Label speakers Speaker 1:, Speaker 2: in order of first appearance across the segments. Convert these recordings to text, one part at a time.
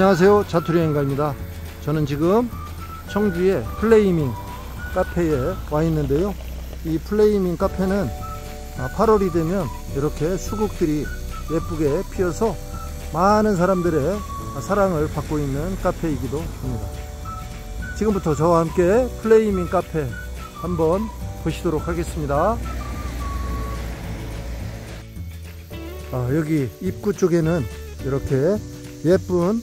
Speaker 1: 안녕하세요. 자투리 행가입니다. 저는 지금 청주의 프레이밍 카페에 와 있는데요. 이 프레이밍 카페는 8월이 되면 이렇게 수국들이 예쁘게 피어서 많은 사람들의 사랑을 받고 있는 카페이기도 합니다. 지금부터 저와 함께 프레이밍 카페 한번 보시도록 하겠습니다. 아, 여기 입구 쪽에는 이렇게 예쁜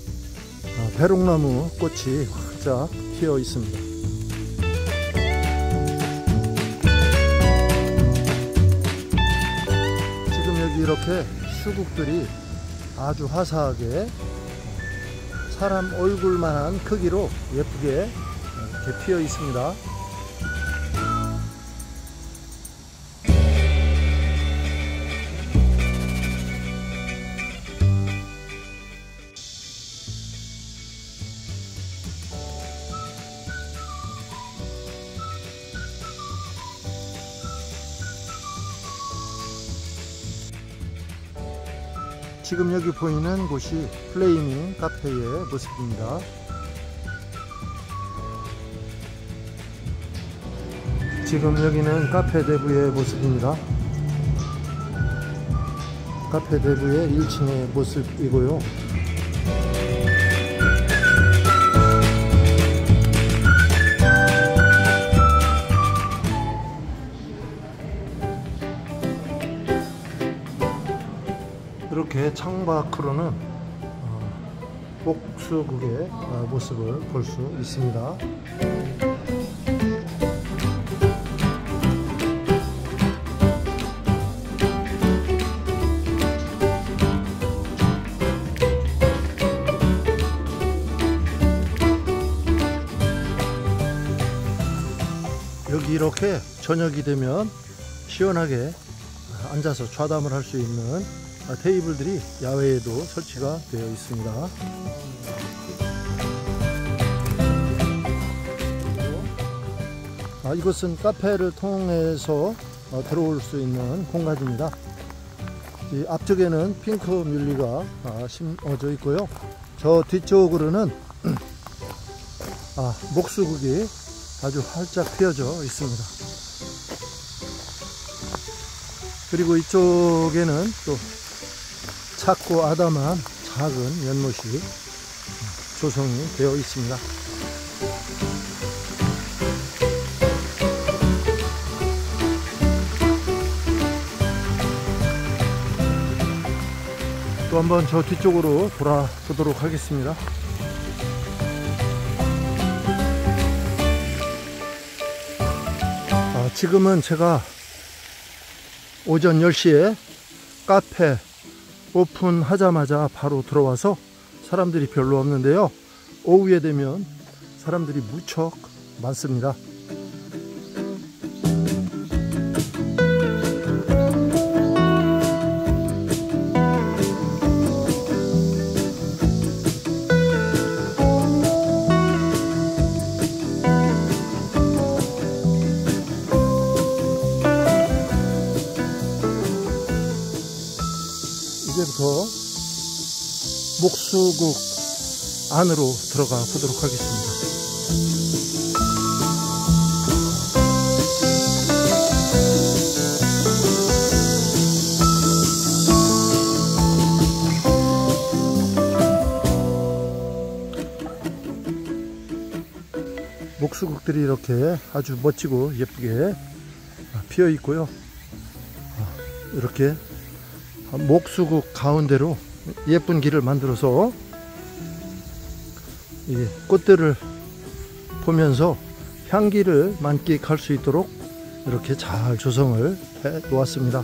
Speaker 1: 배롱나무 꽃이 활짝 피어 있습니다. 지금 여기 이렇게 수국들이 아주 화사하게 사람 얼굴만한 크기로 예쁘게 이렇게 피어 있습니다. 지금 여기 보이는 곳이 플레이밍 카페의 모습입니다. 지금 여기는 카페 내부의 모습입니다. 카페 내부의 1층의 모습이고요. 이렇게 창밖으로는 복수국의 어, 모습을 볼 수 있습니다. 여기 이렇게 저녁이 되면 시원하게 앉아서 좌담을 할 수 있는 테이블들이 야외에도 설치가 되어 있습니다. 아, 이곳은 카페를 통해서 어, 들어올 수 있는 공간입니다. 앞쪽에는 핑크 뮬리가 아, 심어져 있고요. 저 뒤쪽으로는 아, 목수국이 아주 활짝 피어져 있습니다. 그리고 이쪽에는 또 작고 아담한 작은 연못이 조성이 되어 있습니다. 또 한번 저 뒤쪽으로 돌아보도록 하겠습니다. 아, 지금은 제가 오전 10시에 카페 오픈하자마자 바로 들어와서 사람들이 별로 없는데요. 오후에 되면 사람들이 무척 많습니다. 목수국 안으로 들어가 보도록 하겠습니다. 목수국들이 이렇게 아주 멋지고 예쁘게 피어 있고요. 이렇게 목수국 가운데로 예쁜 길을 만들어서 이 꽃들을 보면서 향기를 만끽할 수 있도록 이렇게 잘 조성을 해 놓았습니다.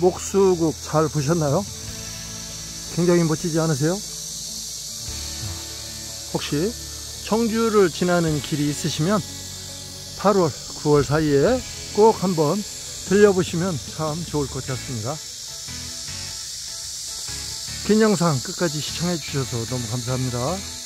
Speaker 1: 목수국 잘 보셨나요? 굉장히 멋지지 않으세요? 혹시 청주를 지나는 길이 있으시면 8월, 9월 사이에 꼭 한번 들려보시면 참 좋을 것 같습니다. 긴 영상 끝까지 시청해 주셔서 너무 감사합니다.